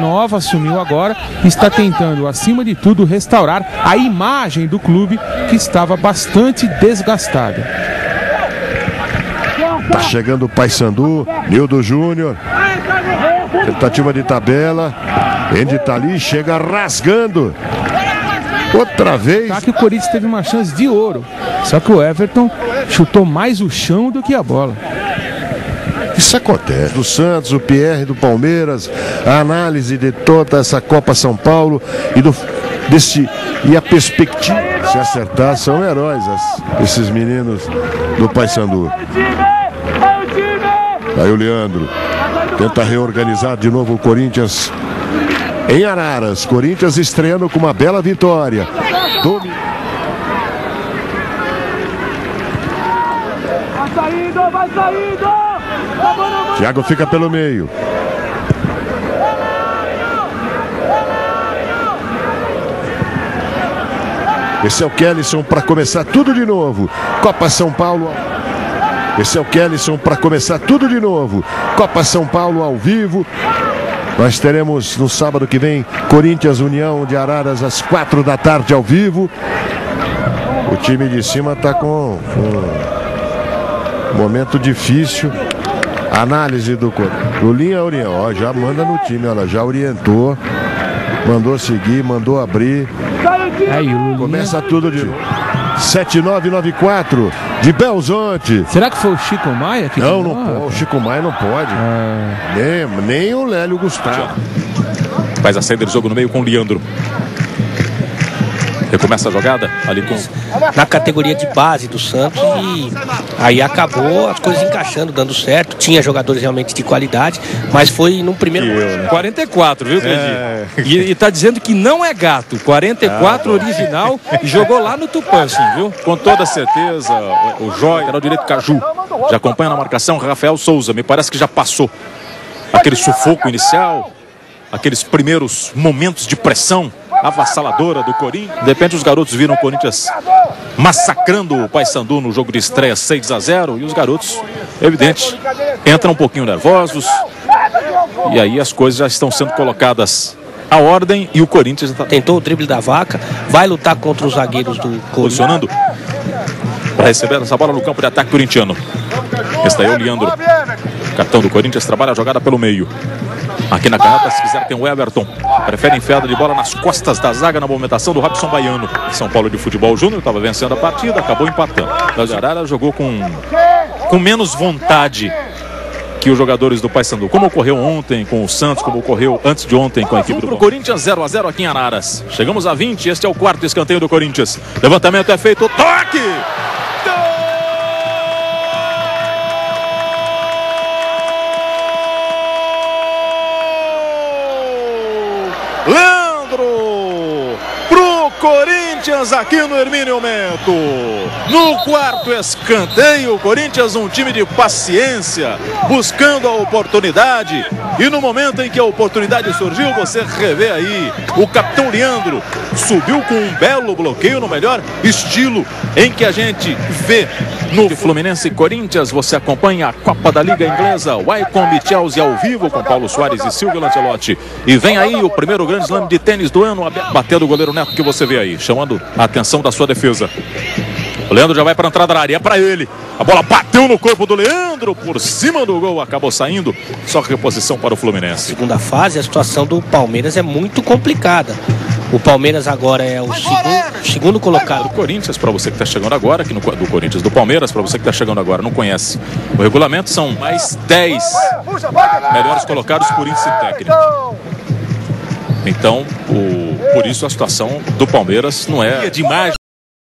Nova assumiu agora e está tentando, acima de tudo, restaurar a imagem do clube que estava bastante desgastada. Tá chegando o Paysandu, Nildo Júnior. Tentativa de tabela. Andy tá ali, chega rasgando. Outra vez. Tá que o Corinthians teve uma chance de ouro. Só que o Everton chutou mais o chão do que a bola. Isso acontece. Do Santos, o Pierre do Palmeiras, a análise de toda essa Copa São Paulo e do desse e a perspectiva. Se acertar, são heróis as- esses meninos do Paysandu. Aí o Leandro tenta reorganizar de novo o Corinthians em Araras. Corinthians estreando com uma bela vitória. Domi- Vai saindo, vai saindo! Thiago fica pelo meio. Esse é o Kellyson para começar tudo de novo. Copa São Paulo. Esse é o Kellyson para começar tudo de novo. Copa São Paulo ao vivo. Nós teremos no sábado que vem Corinthians União de Araras às quatro da tarde ao vivo. O time de cima está com um momento difícil. Análise do Cor- do Linha Orião, ó, já manda no time, olha, já orientou, mandou seguir, mandou abrir. Aí, o Lulinha- Começa tudo de novo. 7994 de Belzonte. Será que foi o Chico Maia que Não, não pode. O Chico Maia não pode. Ah, Nem, nem o Lélio Gustavo. Faz a saída de jogo no meio com o Leandro. Recomeça a jogada ali com na categoria de base do Santos e aí acabou as coisas encaixando, dando certo. Tinha jogadores realmente de qualidade, mas foi num primeiro. 44, viu, Cledir? E, e tá dizendo que não é gato. 44 original e jogou lá no Tupã, sim, viu? Com toda certeza, o, o Joy, era o direito Caju. Já acompanha na marcação Rafael Souza. Me parece que já passou aquele sufoco inicial, aqueles primeiros momentos de pressão avassaladora do Corinthians. De repente os garotos viram o Corinthians massacrando o Paysandu no jogo de estreia 6 a 0 e os garotos, evidente, entram um pouquinho nervosos. E aí as coisas já estão sendo colocadas à ordem e o Corinthians está Tentou o drible da vaca, vai lutar contra os zagueiros do Corinthians. posicionando para receber essa bola no campo de ataque corintiano. Esse daí é o Leandro. Capitão do Corinthians trabalha a jogada pelo meio. Aqui na caneta, se quiser, tem o Everton. Prefere enfiada de bola nas costas da zaga na movimentação do Robson Baiano. São Paulo de Futebol Júnior estava vencendo a partida, acabou empatando. O Arara jogou com, com menos vontade que os jogadores do Paysandu. Como ocorreu ontem com o Santos, como ocorreu antes de ontem com a equipe do Corinthians 0 a 0 aqui em Araras. Chegamos a 20, este é o quarto escanteio do Corinthians. Levantamento é feito, toque! Corinthians aqui no Hermínio Mento. No quarto escanteio, o Corinthians um time de paciência, buscando a oportunidade. E no momento em que a oportunidade surgiu, você revê aí o capitão Leandro subiu com um belo bloqueio no melhor estilo em que a gente vê no Fluminense Corinthians. Você acompanha a Copa da Liga Inglesa, Wycombe Chelsea ao vivo com Paulo Soares e Silvio Lancelotti. E vem aí o primeiro grande slam de tênis do ano, batendo o goleiro Neto que você vê aí, chamando a atenção da sua defesa. O Leandro já vai para a entrada da área, é para ele. A bola bateu no corpo do Leandro, por cima do gol, acabou saindo. Só reposição para o Fluminense. Segunda fase, a situação do Palmeiras é muito complicada. O Palmeiras agora é o segundo, segundo colocado. do Corinthians, para você que está chegando agora, aqui no, do Corinthians, do Palmeiras, para você que está chegando agora, não conhece. O regulamento são mais 10 melhores colocados por índice técnico. Então, o, por isso a situação do Palmeiras não é demais.